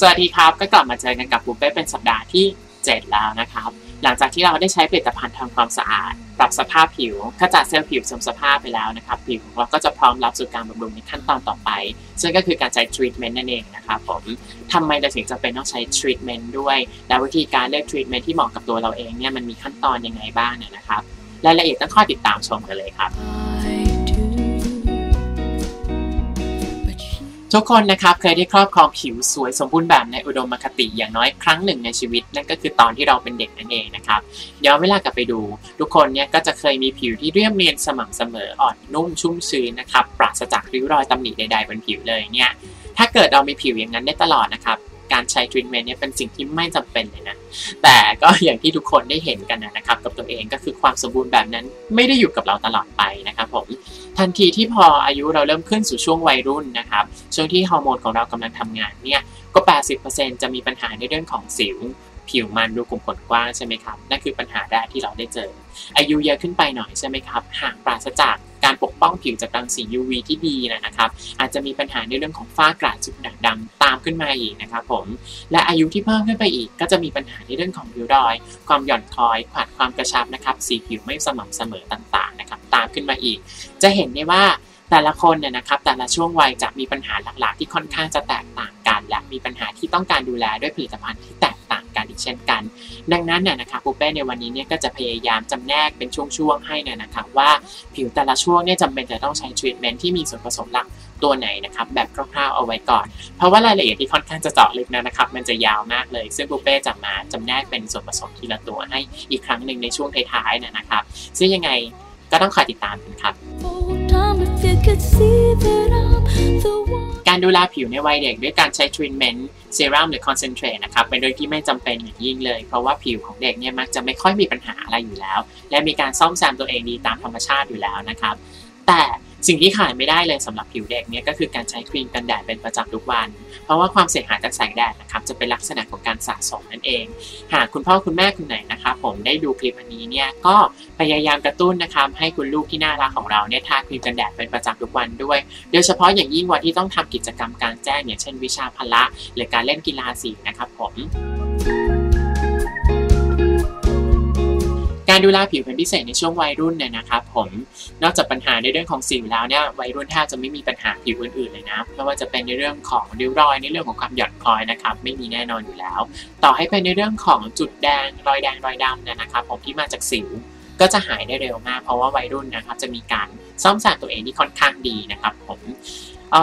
สวัสดีครับ ก็กลับมาเจอกันกับปูเป้เป็นสัปดาห์ที่ 7 แล้วนะครับ หลังจากที่เราได้ใช้ผลิตภัณฑ์ทำความสะอาด ปรับสภาพผิวขจัดเซลล์ผิวเสื่อมสภาพไปแล้วนะครับ ผิวของเราก็จะพร้อมรับสู่การบำรุงในขั้นตอนต่อไป ซึ่งก็คือการใช้ทรีทเมนต์นั่นเองนะครับผมทำไมเราถึงจำเป็นต้องใช้ทรีทเมนต์ด้วย และวิธีการเลือกทรีทเมนต์ที่เหมาะกับตัวเราเองเนี่ยมันมีขั้นตอนยังไงบ้างนะครับรายละเอียดต้องขอติดตามชมกันเลยครับ ทุกคนนะครับเคยได้ครอบครองผิวสวยสมบูรณ์แบบในอุดมคติอย่างน้อยครั้งหนึ่งในชีวิต นั่นก็คือตอนที่เราเป็นเด็กนั่นเองนะครับย้อนเวลากลับไปดู ทุกคนเนี่ยก็จะเคยมีผิวที่เรียบเนียนสม่ำเสมออ่อนนุ่มชุ่มชื้นนะครับปราศจากริ้วรอยตำหนิใดๆบนผิวเลยเนี่ยถ้าเกิดเรามีผิวอย่างนั้นได้ตลอดนะครับ การใช้ทรีทเมนต์เนี่ยเป็นสิ่งที่ไม่จำเป็นเลยนะ แต่ก็อย่างที่ทุกคนได้เห็นกันนะครับกับตัวเองก็คือความสมบูรณ์แบบนั้นไม่ได้อยู่กับเราตลอดไปนะครับผมทันทีที่พออายุเราเริ่มขึ้นสู่ช่วงวัยรุ่นนะครับช่วงที่ฮอร์โมนของเรากำลังทำงานเนี่ยก็ 80%จะมีปัญหาในเรื่องของสิวผิวมันดูกลุ่มขนกว้างใช่ไหมครับนั่นคือปัญหาแรกที่เราได้เจอ อายุเยอะขึ้นไปหน่อยใช่ไหมครับห่างปราศจาก การปกป้องผิวจากรังสี UV ที่ดีนะครับ อาจจะมีปัญหาในเรื่องของฝ้ากระจุดด่างดำตามขึ้นมาอีกนะครับผมและอายุที่เพิ่มขึ้นไปอีก ก็จะมีปัญหาในเรื่องของริ้วรอย ความหย่อนคล้อยขาดความกระชับนะครับสีผิวไม่สม่ำเสมอต่างๆนะครับตามขึ้นมาอีก จะเห็นได้ว่าแต่ละคนเนี่ยนะครับแต่ละช่วงวัยจะมีปัญหาหลักๆ ที่ค่อนข้างจะแตกต่างกัน และมีปัญหาที่ต้องการดูแลด้วยผลิตภัณฑ์ที่แต เช่นกัน ดังนั้นเนี่ยนะครับปูเป้ในวันนี้เนี่ยก็จะพยายามจำแนกเป็นช่วงๆให้เนี่ยนะครับว่าผิวแต่ละช่วงเนี่ยจำเป็นจะต้องใช้ทรีทเมนต์ที่มีส่วนผสมหลักตัวไหนนะครับแบบคร่าวๆเอาไว้ก่อน เพราะว่ารายละเอียดที่ค่อนข้างจะเจาะลึกนะครับ มันจะยาวมากเลย ซึ่งปูเป้จะมาจำแนกเป็นส่วนผสมทีละตัวให้อีกครั้งหนึ่งในช่วงท้ายๆนะครับ ซึ่งยังไงก็ต้องคอยติดตามกันครับ การดูแลผิวในวัยเด็กด้วยการใช้ทรีทเมนต์เซรั่มหรือ concentrate นะครับเป็นเรื่องที่ไม่จำเป็นอย่างยิ่งเลย เพราะว่าผิวของเด็กเนี่ยมักจะไม่ค่อยมีปัญหาอะไรอยู่แล้ว และมีการซ่อมแซมตัวเองดีตามธรรมชาติอยู่แล้วนะครับ แต่ สิ่งที่ขาดไม่ได้เลยสำหรับผิวเด็กเนี่ยก็คือการใช้ครีมกันแดดเป็นประจำทุกวัน เพราะว่าความเสียหายจากแสงแดดนะครับจะเป็นลักษณะของการสะสมนั่นเอง หากคุณพ่อคุณแม่คุณไหนนะครับผมได้ดูคลิปอันนี้เนี่ยก็พยายามกระตุ้นนะครับให้คุณลูกที่น่ารักของเราเนี่ยทาครีมกันแดดเป็นประจำทุกวันด้วย โดยเฉพาะอย่างยิ่งวันที่ต้องทำกิจกรรมกลางแจ้งอย่างเช่นวิชาพละ หรือการเล่นกีฬาสีนะครับผม การดูแลผิวเป็นพิเศษในช่วงวัยรุ่นเนี่ยนะครับผมนอกจากปัญหาในเรื่องของสิวแล้วเนี่ยวัยรุ่นแทบจะไม่มีปัญหาผิวอื่นๆเลยนะไม่ว่าจะเป็นในเรื่องของริ้วรอยในเรื่องของความหย่อนคล้อยนะครับไม่มีแน่นอนอยู่แล้ว ต่อให้เป็นในเรื่องของจุดแดงรอยแดงรอยดำเนี่ยนะครับผมที่มาจากสิวก็จะหายได้เร็วมาก เพราะว่าวัยรุ่นนะครับจะมีการซ่อมแซมตัวเองที่ค่อนข้างดีนะครับ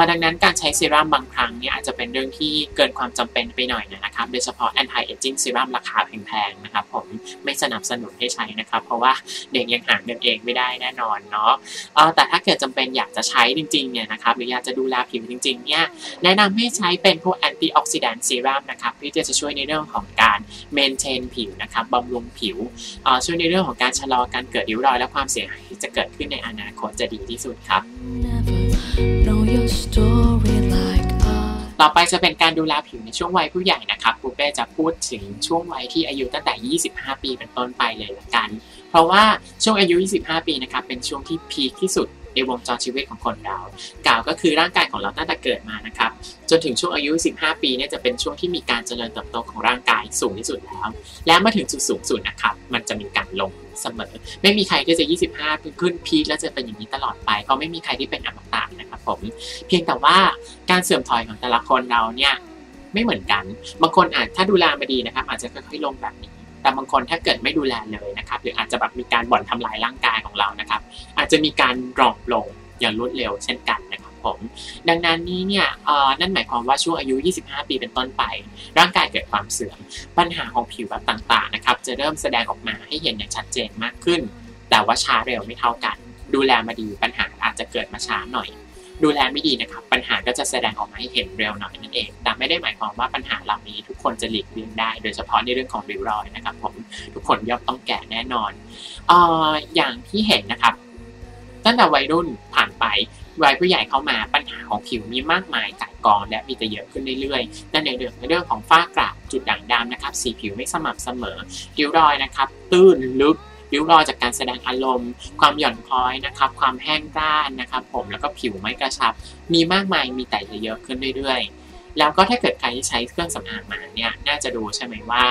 ดังนั้นการใช้เซรั่มบางครั้งเนี่ยอาจจะเป็นเรื่องที่เกินความจำเป็นไปหน่อยนะครับ โดยเฉพาะ anti aging serum ราคาแพงๆนะครับผมไม่สนับสนุนให้ใช้นะครับ เพราะว่าเด็กยังหาเงินเองไม่ได้แน่นอนเนาะแต่ถ้าเกิดจำเป็นอยากจะใช้จริงๆเนี่ยนะครับหรืออยากจะดูแลผิวจริงๆเนี่ยแนะนำให้ใช้เป็นพวก antioxidant serum นะครับที่จะช่วยในเรื่องของการ maintain ผิวนะครับบำรุงผิวช่วยในเรื่องของการชะลอการเกิดริ้วรอยและความเสียหายที่จะเกิดขึ้นในอนาคตจะดีที่สุดครับ ต่อไปจะเป็นการดูแลผิวในช่วงวัยผู้ใหญ่นะครับปูเป้จะพูดถึงช่วงวัยที่อายุตั้งแต่ 25 ปีเป็นต้นไปเลยละกัน เพราะว่าช่วงอายุ 25 ปีนะครับเป็นช่วงที่พีคที่สุด ในวงจรชีวิตของคนเรา กล่าวก็คือร่างกายของเราตั้งแต่เกิดมานะครับ จนถึงช่วงอายุ 15 ปีเนี่ยจะเป็นช่วงที่มีการเจริญเติบโตของร่างกายสูงที่สุดแล้ว และเมื่อถึงจุดสูงสุดนะครับ มันจะมีการลงเสมอ ไม่มีใครที่จะ 25ขึ้นพีคแล้วจะเป็นอย่างนี้ตลอดไปเพราะไม่มีใครที่เป็นอมตะนะครับผม เพียงแต่ว่าการเสื่อมถอยของแต่ละคนเราเนี่ยไม่เหมือนกัน บางคนอาจถ้าดูแลมาดีนะครับ อาจจะค่อยๆลงแบบนี้ แต่บางคนถ้าเกิดไม่ดูแลเลยนะครับ หรืออาจจะแบบมีการบ่อนทำลายร่างกายของเรานะครับ อาจจะมีการดรอปลงอย่างรวดเร็วเช่นกันนะครับผม ดังนั้นนี้เนี่ยนั่นหมายความว่าช่วงอายุ 25 ปีเป็นต้นไป ร่างกายเกิดความเสื่อม ปัญหาของผิวแบบต่างๆนะครับ จะเริ่มแสดงออกมาให้เห็นอย่างชัดเจนมากขึ้น แต่ว่าช้าเร็วไม่เท่ากัน ดูแลมาดีปัญหาอาจจะเกิดมาช้าหน่อย ดูแลไม่ดีนะครับ ปัญหาก็จะแสดงออกมาให้เห็นเร็วหน่อยนั่นเอง แต่ไม่ได้หมายความว่าปัญหาเหล่านี้ทุกคนจะหลีกเลี่ยงได้ โดยเฉพาะในเรื่องของริ้วรอยนะครับผมทุกคนย่อมต้องแก่แน่นอนออย่างที่เห็นนะครับ ตั้งแต่วัยรุ่นผ่านไปวัยผู้ใหญ่เข้ามาปัญหาของผิวมีมากมายก่ายกองและมีแต่เยอะขึ้นเรื่อยๆนั่นในเรื่องในเรื่องของฝ้ากระจุดด่างดำนะครับ สีผิวไม่สม่ำเสมอริ้วรอยนะครับ ตื้นลึก ริ้วรอยจากการแสดงอารมณ์ ความหย่อนคล้อยนะครับ ความแห้งกร้านนะครับผมแล้วก็ผิวไม่กระชับ มีมากมายมีแต่เยอะขึ้นเรื่อยๆ แล้วก็ถ้าเกิดใครที่ใช้เครื่องสำอางมาเนี่ยน่าจะดูใช่ไหมว่า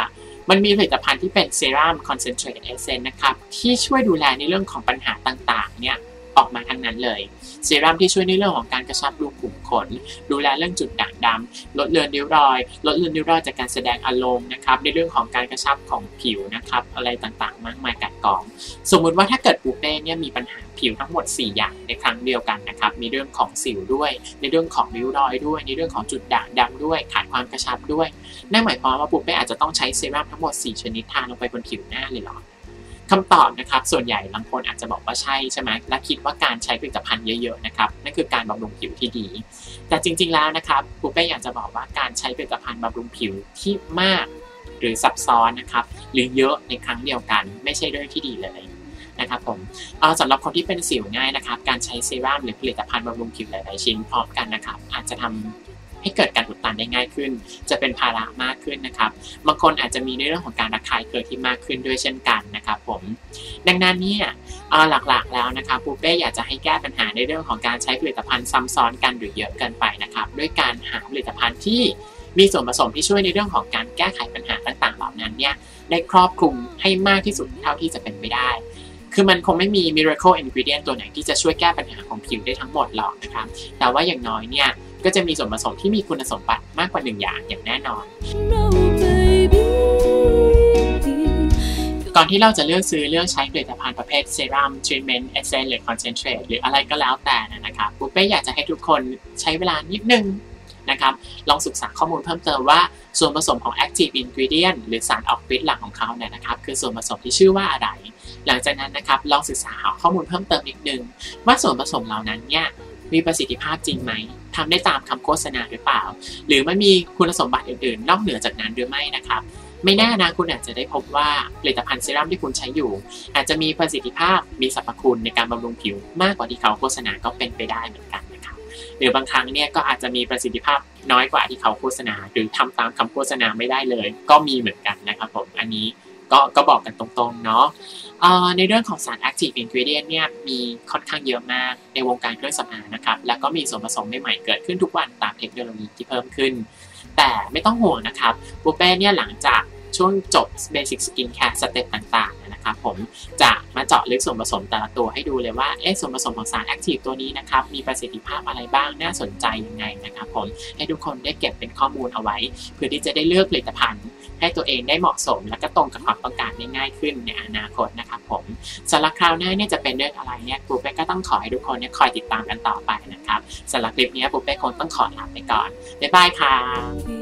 มันมีผลิตภัณฑ์ที่เป็นเซรั่มคอนเซนเทรตเอเซนนะครับ ที่ช่วยดูแลในเรื่องของปัญหาต่างๆเนี่ย ออกมาทั้งนั้นเลย เซรั่มที่ช่วยในเรื่องของการกระชับรูขุมขน ดูแลเรื่องจุดด่างดำลดเลือนริ้วรอย ลดเลือนริ้วรอยจากการแสดงอารมณ์นะครับ ในเรื่องของการกระชับของผิวนะครับ อะไรต่างๆ มากมายกัดกอง สมมุติว่าถ้าเกิดปูเป้เนี่ยมีปัญหาผิวทั้งหมด 4 อย่างในครั้งเดียวกันนะครับ มีเรื่องของสิวด้วย ในเรื่องของริ้วรอยด้วย ในเรื่องของจุดด่างดำด้วย ขาดความกระชับด้วย นั่นหมายความว่าปูเป้อาจจะต้องใช้เซรั่มทั้งหมด 4 ชนิดทาลงไปบนผิวหน้าเลยเหรอ คำตอบนะครับส่วนใหญ่บางคนอาจจะบอกว่าใช่ใช่ไหมและคิดว่าการใช้ผลิตภัณฑ์เยอะๆนะครับนั่นคือการบำรุงผิวที่ดี แต่จริงๆแล้วนะครับปูเป้อยากจะบอกว่าการใช้ผลิตภัณฑ์บำรุงผิวที่มาก หรือซับซ้อนนะครับหรือเยอะในครั้งเดียวกัน ไม่ใช่เรื่องที่ดีเลยนะครับผมสำหรับคนที่เป็นสิวง่ายนะครับ การใช้เซรั่มหรือผลิตภัณฑ์บำรุงผิวหลายๆชิ้นพร้อมกันนะครับอาจจะทำ ให้เกิดการอุดตันได้ง่ายขึ้น จะเป็นภาระมากขึ้นนะครับบางคนอาจจะมีในเรื่องของการระคายเคืองที่มากขึ้นด้วยเช่นกันนะครับผมดังนั้นเนี่ยหลักๆแล้วนะครับปูเป้อยากจะให้แก้ปัญหาในเรื่องของการใช้ผลิตภัณฑ์ซ้ำซ้อนกันหรือเยอะเกินไปนะครับด้วยการหาผลิตภัณฑ์ที่มีส่วนผสมที่ช่วยในเรื่องของการแก้ไขปัญหาต่างๆ เหล่านั้นเนี่ยได้ครอบคลุมให้มากที่สุดเท่าที่จะเป็นไปได้ คือมันคงไม่มี miracle ingredient ตัวไหนที่จะช่วยแก้ปัญหาของผิวได้ทั้งหมดหรอกนะครับ แต่ว่าอย่างน้อยเนี่ย ก็จะมีส่วนผสมที่มีคุณสมบัติมากกว่าหนึ่งอย่างอย่างแน่นอน ก่อนที่เราจะเลือกซื้อเลือกใช้ผลิตภัณฑ์ประเภทเซรั่ม treatment essence หรือ concentrate หรืออะไรก็แล้วแต่นะครับปูเป้อยากจะให้ทุกคนใช้เวลานิดนึงนะครับลองศึกษาข้อมูลเพิ่มเติมว่าส่วนผสมของ active ingredient หรือสารออกฤทธิ์หลักของเขาเนี่ยนะครับ คือส่วนผสมที่ชื่อว่าอะไร หลังจากนั้นนะครับลองศึกษาหาข้อมูลเพิ่มเติมนิดนึง ว่าส่วนผสมเหล่านั้นเนี่ยมีประสิทธิภาพจริงไหม ทำได้ตามคำโฆษณาหรือเปล่า หรือมันมีคุณสมบัติอื่นๆ นอกเหนือจากนั้นหรือไม่นะครับ ไม่แน่นะคุณอาจจะได้พบว่าผลิตภัณฑ์เซรั่มที่คุณใช้อยู่ อาจจะมีประสิทธิภาพมีสรรพคุณในการบำรุงผิวมากกว่าที่เขาโฆษณาก็เป็นไปได้เหมือนกันนะครับหรือบางครั้งเนี่ยก็อาจจะมีประสิทธิภาพน้อยกว่าที่เขาโฆษณา หรือทำตามคำโฆษณาไม่ได้เลย ก็มีเหมือนกันนะครับผมอันนี้ก็ก็บอกกันตรงๆเนาะ ในเรื่องของสาร active ingredient เนี่ยมีค่อนข้างเยอะมากในวงการเครื่องสำอางนะครับ แล้วก็มีส่วนผสมใหม่ๆเกิดขึ้นทุกวันตามเทคโนโลยีที่เพิ่มขึ้น แต่ไม่ต้องห่วงนะครับบูเป้เนี่ยหลังจากช่วงจบ basic skin care สเต็ปต่างๆนะครับผมจะมาเจาะลึกส่วนผสมแต่ละตัวให้ดูเลยว่าเอ๊ะส่วนผสมของสาร active ตัวนี้นะครับมีประสิทธิภาพอะไรบ้างน่าสนใจยังไงนะครับผมให้ทุกคนได้เก็บเป็นข้อมูลเอาไว้ เพื่อที่จะได้เลือกผลิตภัณฑ์ ให้ตัวเองได้เหมาะสม และก็ตรงกับความต้องการได้ง่ายขึ้นในอนาคตนะครับผมสำหรับคราวหน้าเนี่ยจะเป็นเรื่องอะไรเนี่ยปูเป้ก็ต้องขอให้ทุกคนเนี่ยคอยติดตามกันต่อไปนะครับสำหรับคลิปนี้ปูเป้คงต้องขอลาไปก่อนบ๊ายบายค่ะ